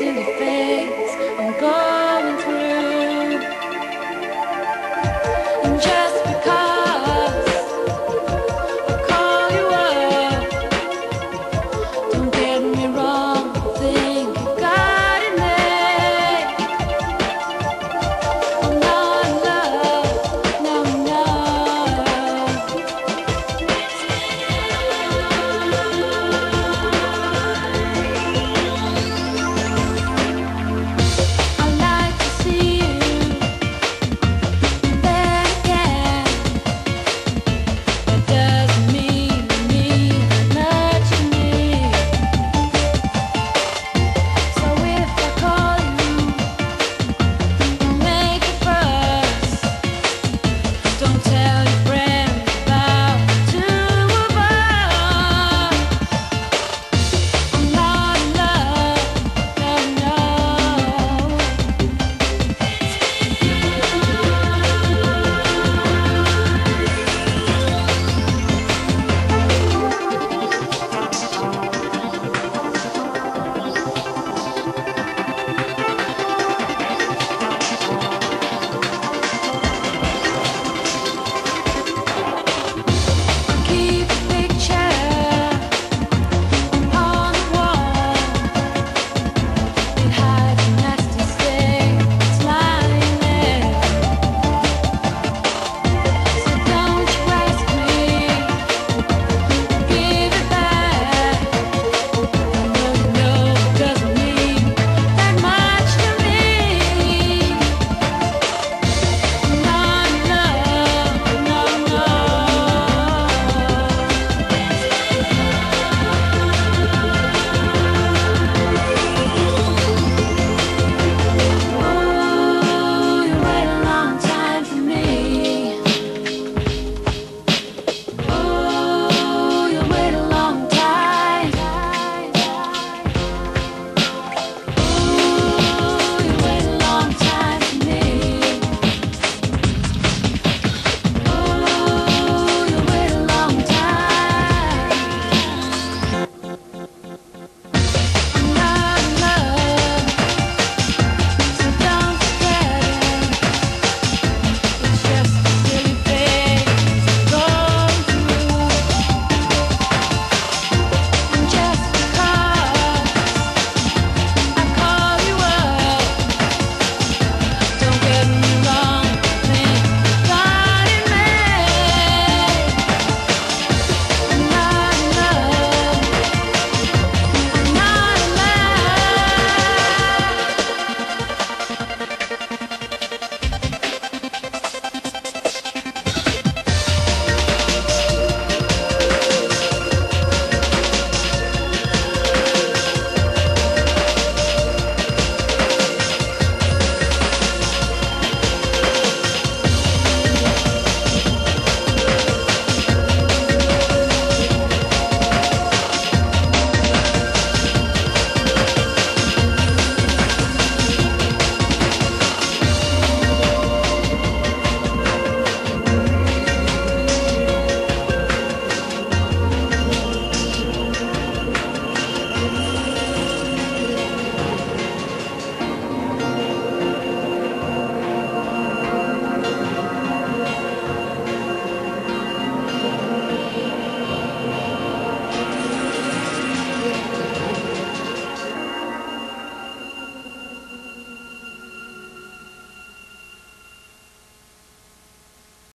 in your face.